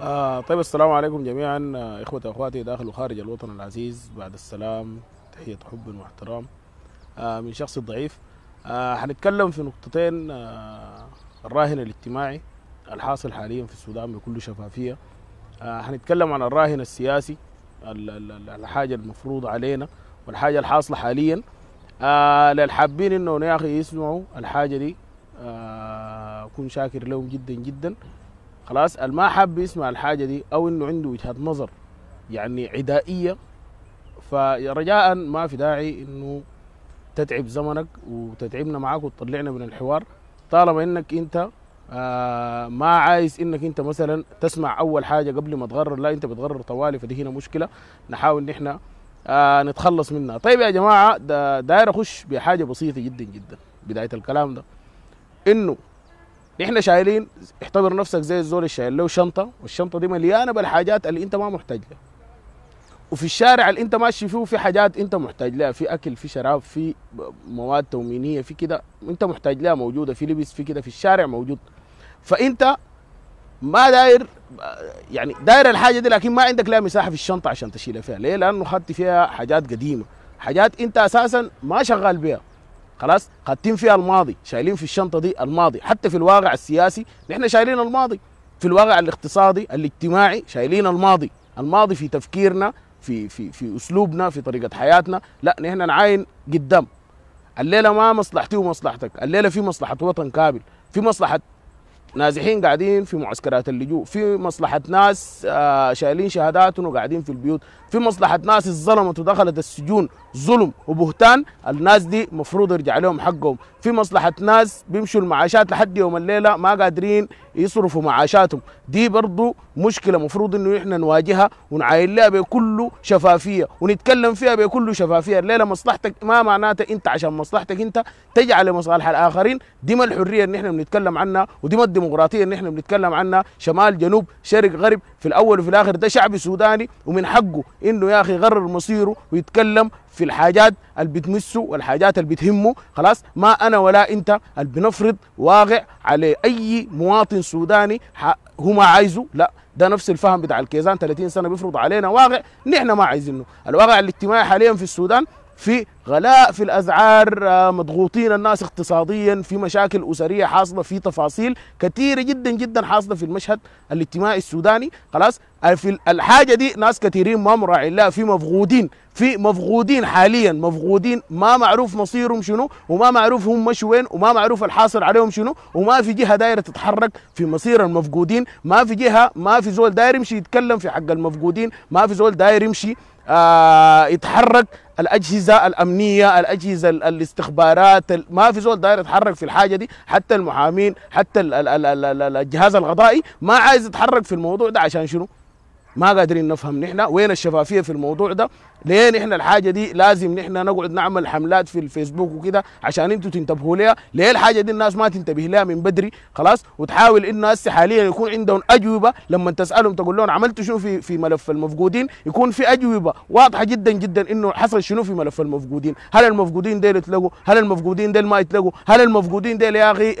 آه طيب السلام عليكم جميعا. آه إخوة وأخواتي داخل وخارج الوطن العزيز. بعد السلام تحية حب واحترام آه من شخص ضعيف. آه حنتكلم في نقطتين آه الراهن الاجتماعي الحاصل حاليا في السودان بكل شفافية. آه حنتكلم عن الراهن السياسي ال- ال- ال- الحاجة المفروضة علينا والحاجة الحاصلة حاليا. آه للحابين إنه يا أخي يسمعوا الحاجة دي. آه اكون شاكر لهم جدا جدا. خلاص الما حاب يسمع الحاجة دي أو إنه عنده وجهه نظر يعني عدائية. فرجاء ما في داعي إنه تتعب زمنك وتتعبنا معاك وتطلعنا من الحوار. طالما إنك أنت آه ما عايز إنك أنت مثلا تسمع أول حاجة قبل ما تغرر لا أنت بتغرر طوالي فدي هنا مشكلة. نحاول ان إحنا آه نتخلص منها. طيب يا جماعة دا داير أخش بحاجة بسيطة جدا جدا بداية الكلام ده. إنه إحنا شايلين اعتبر نفسك زي الزول اللي شايل له شنطة والشنطة دي مليانة بالحاجات اللي انت ما محتاج لها. وفي الشارع اللي انت ماشي فيه في حاجات انت محتاج لها في أكل في شراب في مواد تموينيه في كده انت محتاج لها موجودة في لبس في كده في الشارع موجود. فانت ما داير يعني داير الحاجة دي لكن ما عندك لها مساحة في الشنطة عشان تشيلها فيها. ليه؟ لأنه خدت فيها حاجات قديمة حاجات انت أساسا ما شغال بها خلاص؟ خدتين فيها الماضي شايلين في الشنطة دي الماضي. حتى في الواقع السياسي نحن شايلين الماضي. في الواقع الاقتصادي الاجتماعي شايلين الماضي. الماضي في تفكيرنا في في في أسلوبنا في طريقة حياتنا. لا نحن نعاين قدام. الليلة ما مصلحتي ومصلحتك الليلة في مصلحة وطن كامل في مصلحة نازحين قاعدين في معسكرات اللجوء في مصلحة ناس آه شايلين شهاداتهم وقاعدين في البيوت في مصلحة ناس اتظلمت ودخلت السجون ظلم وبهتان الناس دي مفروض يرجع لهم حقهم. في مصلحة ناس بيمشوا المعاشات لحد يوم الليلة ما قادرين يصرفوا معاشاتهم. دي برضو مشكلة مفروض إنه إحنا نواجهها ونعاين لها بكل شفافية ونتكلم فيها بكل شفافية. الليلة مصلحتك ما معناتها أنت عشان مصلحتك أنت تجعل مصالح الآخرين. دي ما الحرية اللي إحنا بنتكلم عنها ودي ما الديمقراطية اللي إحنا بنتكلم عنها. شمال جنوب شرق غرب في الأول وفي الآخر ده شعب سوداني. ومن حقه إنه يا أخي يغرر مصيره ويتكلم في الحاجات اللي بتمسه والحاجات اللي بتهمه. خلاص ما أنا ولا أنت اللي بنفرض واقع على أي مواطن سوداني هو ما عايزه. لا ده نفس الفهم بتاع الكيزان 30 سنة بيفرض علينا واقع نحن ما عايزينه. الواقع الاجتماعي حاليا في السودان في غلاء في الاسعار مضغوطين الناس اقتصاديا في مشاكل أسرية حاصلة في تفاصيل كثيرة جدا جدا حاصلة في المشهد الاجتماعي السوداني. خلاص في الحاجة دي ناس كثيرين ما مراعين لها في مفقودين في مفقودين حاليا مفقودين ما معروف مصيرهم شنو وما معروف هم مشوا وين وما معروف الحاصل عليهم شنو وما في جهة دايرة تتحرك في مصير المفقودين. ما في جهة ما في زول داير يمشي يتكلم في حق المفقودين. ما في زول داير يمشي آه يتحرك الأجهزة الأمنية الأجهزة الاستخبارات ما في زول داير يتحرك في الحاجة دي حتى المحامين حتى ال ال ال ال الجهاز القضائي ما عايز يتحرك في الموضوع ده عشان شنو؟ ما قادرين نفهم نحن وين الشفافية في الموضوع ده ليه نحن الحاجة دي لازم نحن نقعد نعمل حملات في الفيسبوك وكده عشان أنتوا تنتبهوا لها ليه الحاجة دي الناس ما تنتبه لها من بدري؟ خلاص وتحاول هسه حاليا يكون عندهم أجوبة لما تسألهم تقول لهم عملتوا شنو في في ملف المفقودين؟ يكون في أجوبة واضحة جدا جدا إنه حصل شنو في ملف المفقودين؟ هل المفقودين ديل يتلقوا هل المفقودين ديل ما يتلقوا؟ هل المفقودين ديل يا أخي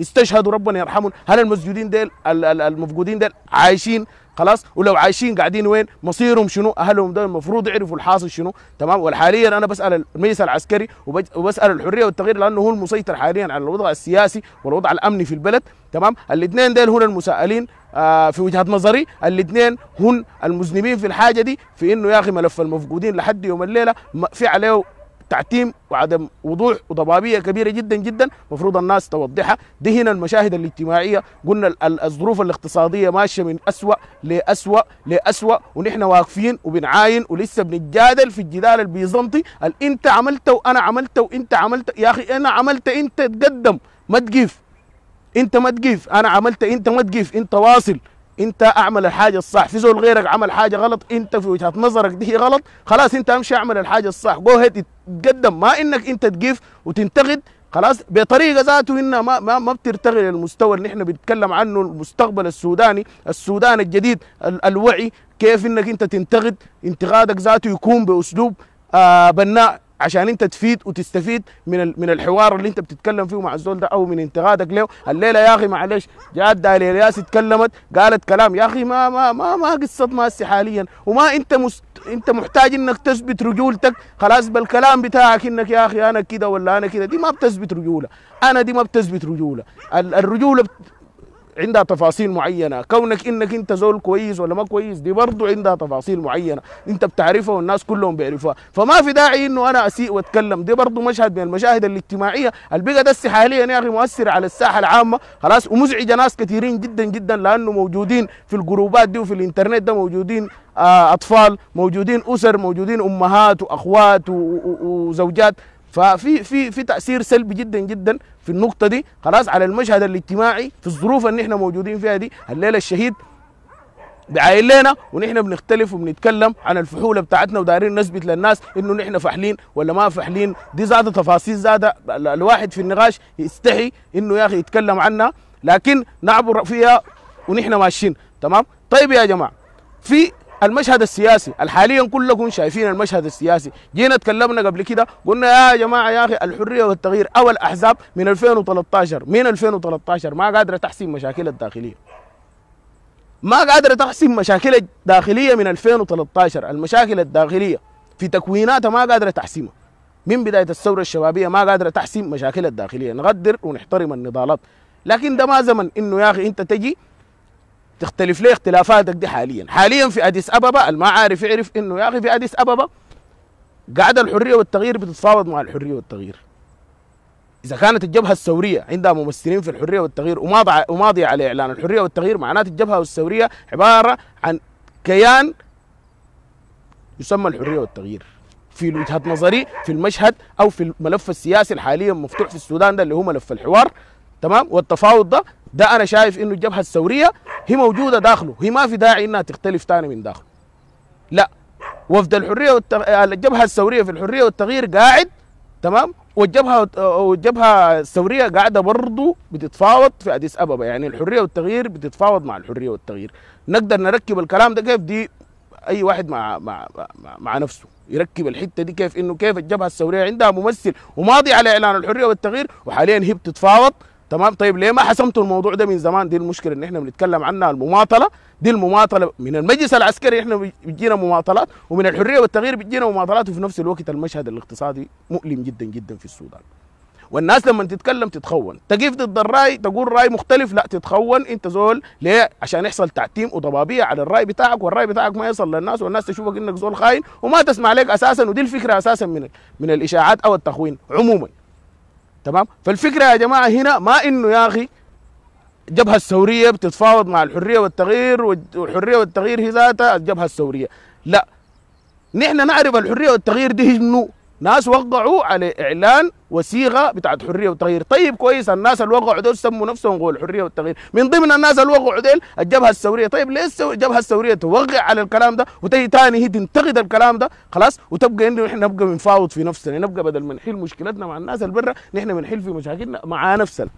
استشهدوا ربنا يرحمهم؟ هل المسجودين ديل المفقودين ديل عايشين؟ خلاص؟ ولو عايشين قاعدين وين؟ مصيرهم شنو؟ أهلهم ده المفروض يعرفوا الحاصل شنو؟ تمام؟ وحاليا أنا بسأل المجلس العسكري وبسأل الحرية والتغيير لأنه هو المسيطر حاليا على الوضع السياسي والوضع الأمني في البلد تمام؟ الاثنين ديل هنا المسائلين آه في وجهه نظري الاثنين هن المذنبين في الحاجة دي في إنه يا أخي ملف المفقودين لحد يوم الليلة في عليه تعتيم وعدم وضوح وضبابية كبيرة جدا جدا. المفروض الناس توضحها. دي هنا المشاهد الاجتماعية. قلنا الظروف الاقتصادية ماشية من أسوأ لأسوأ لأسوأ ونحن واقفين وبنعاين ولسه بنتجادل في الجدال البيزنطي. إنت عملت وأنا عملت وإنت عملت. يا أخي أنا عملت أنت تقدم. ما تقف أنت ما تقف أنا عملت أنت ما تقف أنت واصل. انت اعمل الحاجة الصح. في زول غيرك عمل حاجة غلط انت في وجهة نظرك دي غلط خلاص انت امشي اعمل الحاجة الصح. جو هيد تقدم ما انك انت تقف وتنتقد خلاص بطريقة ذاته انها ما ما, ما بترتقي للمستوى اللي إحنا بنتكلم عنه المستقبل السوداني السودان الجديد ال الوعي كيف انك انت تنتقد انتقادك ذاته يكون بأسلوب آه بناء عشان انت تفيد وتستفيد من من الحوار اللي انت بتتكلم فيه مع الزول ده أو من انتقادك له. الليلة يا أخي معلش جات داليا الياس اتكلمت قالت كلام. يا أخي ما ما ما ما قصة ماسي حاليا وما انت مست انت محتاج إنك تثبت رجولتك. خلاص بالكلام بتاعك إنك يا أخي أنا كده ولا أنا كده دي ما بتثبت رجولة. أنا دي ما بتثبت رجولة. ال- الرجولة عندها تفاصيل معينة. كونك إنك أنت زول كويس ولا ما كويس دي برضو عندها تفاصيل معينة. أنت بتعرفها والناس كلهم بيعرفوها. فما في داعي إنه أنا أسيء وأتكلم. دي برضو مشهد من المشاهد الاجتماعية. اللي بقى دسي حاليا يا أخي مؤثر على الساحة العامة. خلاص ومزعجة ناس كثيرين جدا جدا لأنه موجودين في الجروبات دي وفي الإنترنت ده موجودين آه، أطفال موجودين أسر موجودين أمهات وأخوات وزوجات. ففي في في تأثير سلبي جدا جدا في النقطة دي. خلاص على المشهد الاجتماعي في الظروف اللي إحنا موجودين فيها دي الليلة الشهيد بعاين لنا ونحن بنختلف وبنتكلم عن الفحولة بتاعتنا ودايرين نثبت للناس إنه نحن فاحلين ولا ما فاحلين. دي زاد تفاصيل زاد ال- الواحد في النقاش يستحي إنه يا أخي يتكلم عنها لكن نعبر فيها ونحن ماشيين. تمام؟ طيب يا جماعة في المشهد السياسي. الحاليا كلكم شايفين المشهد السياسي. جينا تكلمنا قبل كده قلنا يا جماعة يا أخي الحرية والتغيير أو الأحزاب من 2013 من 2013 ما قادرة تحسم مشاكلها الداخلية. ما قادرة تحسم مشاكلها الداخلية من 2013 المشاكل الداخلية في تكويناتها ما قادرة تحسمها من بداية الثورة الشبابية ما قادرة تحسم مشاكلها الداخلية. نقدر ونحترم النضالات. لكن ده ما زمن إنه يا أخي أنت تجي تختلف ليه اختلافاتك دي حاليا؟ حاليا في أديس أبابا ما عارف يعرف إنه يا أخي في أديس أبابا قاعدة الحرية والتغيير بتتفاوض مع الحرية والتغيير. إذا كانت الجبهة الثوريه عندها ممثلين في الحرية والتغيير وماضيه وماضيه على إعلان الحرية والتغيير معناته الجبهة الثوريه عبارة عن كيان يسمى الحرية والتغيير. في وجهة نظري في المشهد أو في الملف السياسي الحاليا مفتوح في السودان ده اللي هو ملف الحوار تمام؟ والتفاوض ده ده أنا شايف إنه الجبهة الثورية هي موجودة داخله. هي ما في داعي إنها تختلف تاني من داخله. لا. وفد الحرية والتغ... الجبهة الثورية في الحرية والتغيير قاعد تمام؟ والجبهة والجبهة الثورية قاعدة برضه بتتفاوض في أديس أبابا. يعني الحرية والتغيير بتتفاوض مع الحرية والتغيير. نقدر نركب الكلام ده كيف؟ دي أي واحد مع مع مع, مع نفسه. يركب الحتة دي كيف؟ إنه كيف الجبهة الثورية عندها ممثل وماضي على إعلان الحرية والتغيير وحاليا هي بتتفاوض تمام؟ طيب ليه ما حسمتوا الموضوع ده من زمان؟ دي المشكلة ان إحنا بنتكلم عنها المماطلة. دي المماطلة. من المجلس العسكري إحنا بيجينا مماطلات ومن الحرية والتغيير بيجينا مماطلات وفي نفس الوقت المشهد الاقتصادي مؤلم جدا جدا في السودان. والناس لما تتكلم تتخون. تقيف ضد الرأي تقول رأي مختلف لا تتخون انت زول. ليه؟ عشان يحصل تعتيم وضبابية على الرأي بتاعك والرأي بتاعك ما يصل للناس والناس تشوفك انك زول خاين وما تسمع لك أساسا. ودي الفكرة أساسا من من الإشاعات أو التخوين عموما. تمام؟ فالفكرة يا جماعة هنا ما إنه يا أخي الجبهة الثورية بتتفاوض مع الحرية والتغيير والحرية والتغيير هي ذاتها الجبهة الثورية. لا نحن نعرف الحرية والتغيير دي إنه ناس وقعوا على إعلان وثيقه بتاعت حرية وتغيير. طيب كويس الناس اللي وقعوا دول سموا نفسهم قول الحريه والتغيير من ضمن الناس اللي وقعوا دول الجبهة الثورية. طيب ليه الجبهة الثورية توقع على الكلام ده وتجي تاني هي تنتقد الكلام ده؟ خلاص وتبقى إنه إحنا نبقى بنفاوض في نفسنا نبقى بدل ما نحل مشكلتنا مع الناس اللي برا نحن بنحل في مشاكلنا مع نفسنا.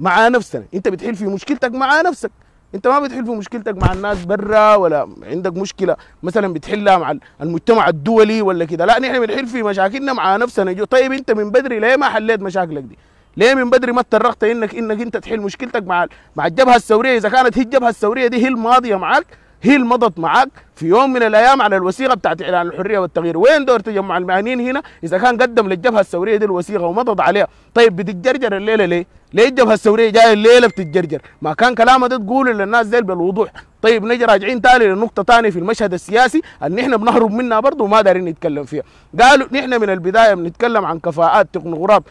مع نفسنا. أنت بتحل في مشكلتك مع نفسك. انت ما بتحل في مشكلتك مع الناس برا ولا عندك مشكلة مثلا بتحلها مع المجتمع الدولي ولا كده. لا نحن بنحل في مشاكلنا مع نفسنا. جو. طيب انت من بدري ليه ما حليت مشاكلك دي؟ ليه من بدري ما اتطرقت انك انك انت تحل مشكلتك مع مع الجبهة الثوريه إذا كانت هي الجبهة الثوريه دي هي الماضية معاك هي اللي مضت معاك في يوم من الأيام على الوثيقة بتاعت إعلان الحرية والتغيير. وين دور تجمع المعنيين هنا؟ إذا كان قدم للجبهة الثوريه دي الوثيقة ومضت عليها. طيب بتتجرجر الليلة ليه؟ ليه الجبهة الثوريه جاية الليلة بتتجرجر؟ ما كان كلامها ده تقوله للناس ديل بالوضوح. طيب نجي راجعين تاني لنقطة تانية في المشهد السياسي ان إحنا بنهرب منها برضه وما دارين نتكلم فيها. قالوا نحن من البداية بنتكلم عن كفاءات تكنوقراط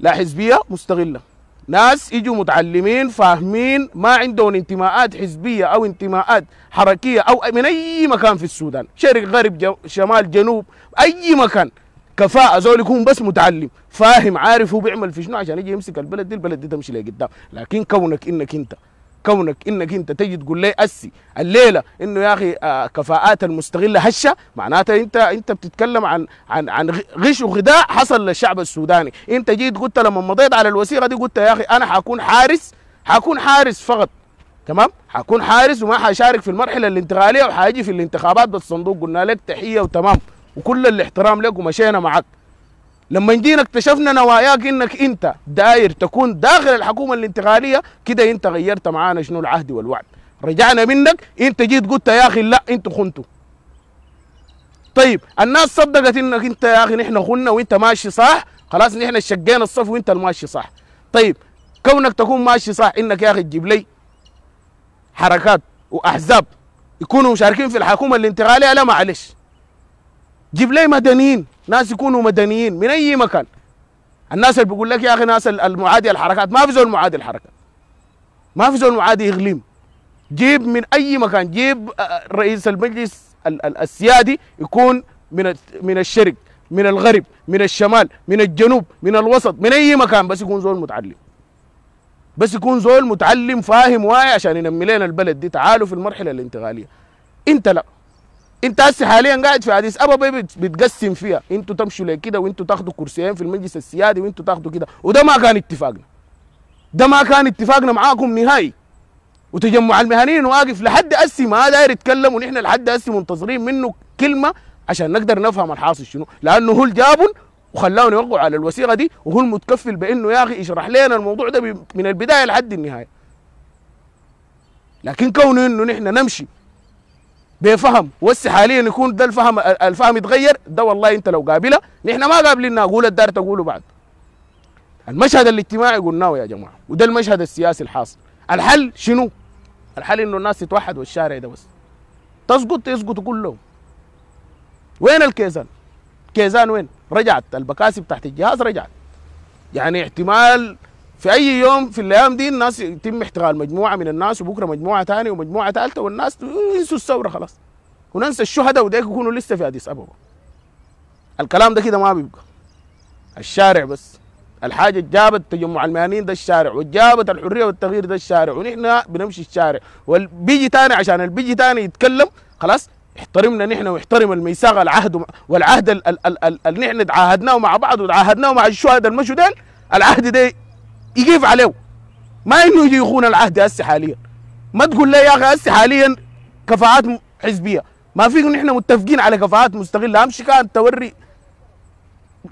لا حزبية مستغلة. ناس يجوا متعلمين فاهمين ما عندهم انتماءات حزبية أو انتماءات حركية أو من أي مكان في السودان شرق غرب جو شمال جنوب أي مكان. كفاءة زول يكون بس متعلم فاهم عارف هو بيعمل في شنو عشان يجي يمسك البلد دي البلد دي تمشي لقدام. لكن كونك إنك أنت كونك إنك أنت تجي تقول لي أسي الليلة إنه يا أخي آه كفاءات المستغلة هشة. معناتها أنت أنت بتتكلم عن عن عن غش وخداع حصل للشعب السوداني. أنت جيت قلت لما مضيت على الوثيقة دي قلت يا أخي أنا حكون حارس حكون حارس فقط. تمام؟ حكون حارس وما حشارك في المرحلة الانتقالية وحاجي في الانتخابات بالصندوق. قلنا لك تحية وتمام. وكل الاحترام لك ومشينا معك لما جينا اكتشفنا نواياك إنك أنت داير تكون داخل الحكومة الانتقالية كده أنت غيرت معانا شنو العهد والوعد. رجعنا منك أنت جيت قلت يا أخي لا أنتوا خنتوا. طيب الناس صدقت إنك أنت يا أخي نحن خنا وأنت ماشي صح؟ خلاص نحن شقينا الصف وأنت الماشي صح. طيب كونك تكون ماشي صح إنك يا أخي تجيب لي حركات وأحزاب يكونوا مشاركين في الحكومة الانتقالية؟ لا معلش. جيب لي مدنيين. ناس يكونوا مدنيين من أي مكان. الناس اللي بيقول لك يا أخي ناس المعادي الحركات ما في زول معادي الحركات ما في زول معادي إقليم. جيب من أي مكان جيب رئيس المجلس السيادي يكون من من الشرق من الغرب من الشمال من الجنوب من الوسط من أي مكان بس يكون زول متعلم. بس يكون زول متعلم فاهم واعي عشان ينمي لنا البلد دي. تعالوا في المرحلة الانتقالية. أنت لا. انت هسه حاليا قاعد في اديس ابابا بتقسم فيها. أنتوا تمشوا لكده وانتوا تاخذوا كرسيين في المجلس السيادي وانتوا تاخذوا كده. وده ما كان اتفاقنا. ده ما كان اتفاقنا معاكم نهائي. وتجمع المهنيين واقف لحد هسه ما داير يتكلم ونحن لحد هسه منتظرين منه كلمة عشان نقدر نفهم الحاصل شنو. لأنه هو جابن وخلاهم يوقعوا على الوثيقة دي وهو المتكفل بإنه يا أخي يشرح لنا الموضوع ده من البداية لحد النهاية. لكن كونه إنه نحن نمشي بفهم. وسي حاليا يكون ده الفهم الفهم يتغير. ده والله انت لو قابله نحن ما قابلين أقول الدار تقوله بعد. المشهد الاجتماعي قلناه يا جماعة. وده المشهد السياسي الحاصل. الحل شنو؟ الحل إنه الناس تتوحد والشارع ده بس. تسقط يسقطوا كلهم. وين الكيزان؟ كيزان وين؟ رجعت. البكاسي تحت الجهاز رجعت. يعني احتمال في أي يوم في الأيام دي الناس يتم احتغال مجموعة من الناس وبكرة مجموعة ثانية ومجموعة ثالثه والناس ينسوا الثورة خلاص. وننسى الشهداء وديك يكونوا لسه في اديس ابابا الكلام ده كده ما بيبقى. الشارع بس. الحاجة جابت تجمع المهنيين ده الشارع وجابت الحرية والتغيير ده الشارع ونحن بنمشي الشارع. والبيجي تاني عشان البيجي تاني يتكلم خلاص احترمنا نحن واحترم الميثاق العهد والعهد اللي نحن تعاهدناه مع بعض وتعاهدناه مع الشهداء المشوا ديل العهد ده يقيف عليه. ما إنه يجي يخون العهد هسه حاليا. ما تقول لي يا أخي هسه حاليا كفاءات حزبية. ما في نحن متفقين على كفاءات مستغله أمشي كان توري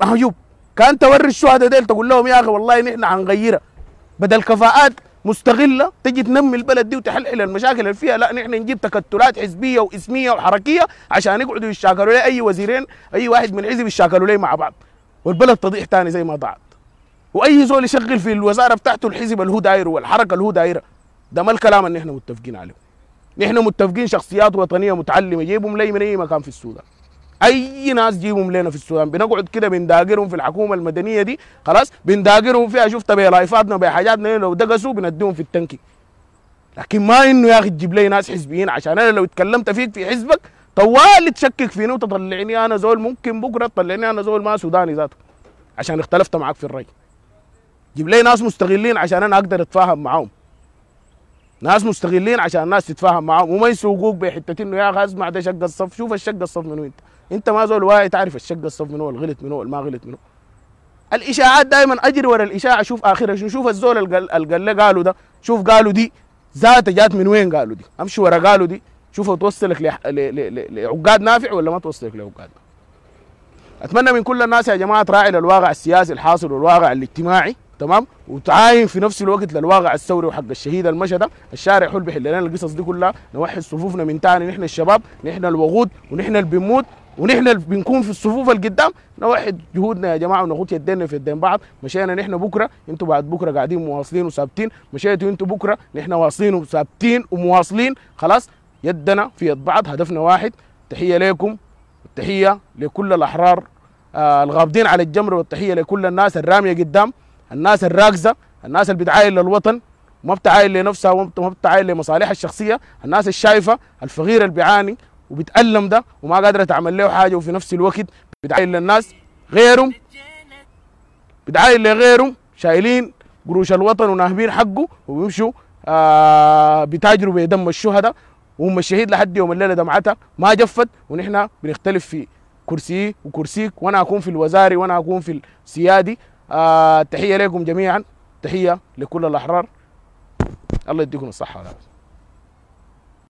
معجوب كان توري الشهداء ديل تقول لهم يا أخي والله نحن حنغيرها بدل كفاءات مستغله تجي تنمي البلد دي وتحلحل المشاكل اللي فيها. لا نحن نجيب تكتلات حزبية وإسمية وحركية عشان يقعدوا يشاكلوا لي أي وزيرين أي واحد من حزب يشاكلوا لي مع بعض. والبلد تضيع تاني زي ما ضاعت. وأي زول يشغل في الوزارة بتاعته الحزب اللي هو دايره والحركة اللي هو دايره ده ما الكلام اللي نحن متفقين عليه. نحن متفقين شخصيات وطنية متعلمة. جيبهم لي من أي مكان في السودان. أي ناس جيبهم لنا في السودان. بنقعد كده بنداقرهم في الحكومة المدنية دي. خلاص؟ بنداقرهم فيها. شفت بلايفاتنا بحاجاتنا لو دقسوا بنديهم في التنكي. لكن ما إنه يا أخي تجيب لي ناس حزبيين. عشان أنا لو اتكلمت فيك في حزبك طوال تشكك فيني وتطلعني أنا زول ممكن بكرة تطلعني أنا زول ما سوداني ذاته. عشان اختلفت معك في الرأي. جيب لي ناس مستغلين عشان أنا أقدر أتفاهم معاهم. ناس مستغلين عشان الناس تتفاهم معاهم. وما يسوقوك بحتة إنه يا أخي أسمع ده شق الصف. شوف الشق الصف منو أنت. أنت ما زول واعي تعرف الشق الصف منو الغلط منو ما غلط منو. الإشاعات دائما أجري ورا الإشاعة شوف آخرها شنو. شوف الزول اللي قالوا ده. شوف قالوا دي. ذات جات من وين قالوا دي؟ أمشي ورا قالوا دي. شوفها توصلك لعقاد نافع ولا ما توصلك لعقاد. أتمنى من كل الناس يا جماعة تراعي للواقع السياسي الحاصل والواقع الاجتماعي. تمام؟ وتعاين في نفس الوقت للواقع الثوري وحق الشهيد المشى ده الشارع حل بيحل لنا القصص دي كلها نوحد صفوفنا من تاني. نحن الشباب نحن الوقود ونحن اللي بنموت ونحن اللي بنكون في الصفوف القدام نوحد جهودنا يا جماعة ونخوت يدينا في يدين بعض. مشينا نحن بكرة. أنتوا بعد بكرة قاعدين مواصلين وثابتين. مشيتوا أنتوا بكرة. نحن واصلين وثابتين ومواصلين. خلاص؟ يدنا في يد بعض. هدفنا واحد. تحية لكم. التحيه لكل الأحرار آه الغابضين على الجمر. والتحية لكل الناس الرامية قدام. الناس الراكزه الناس اللي بتعاين للوطن وما بتعاين لنفسها وما بتعاين لمصالحها الشخصية الناس الشايفة الفقير اللي بيعاني وبيتألم ده وما قادرة تعمل له حاجة وفي نفس الوقت بتعاين للناس غيرهم بتعاين لغيرهم شايلين قروش الوطن وناهبين حقه وبيمشوا آه بتاجروا بدم الشهداء. وهم الشهيد لحد يوم الليلة دمعتها ما جفت ونحن بنختلف في كرسي وكرسيك وأنا أكون في الوزاري وأنا أكون في السيادي. آه تحية لكم جميعا. تحية لكل الأحرار. الله يديكم الصحة. والعافيه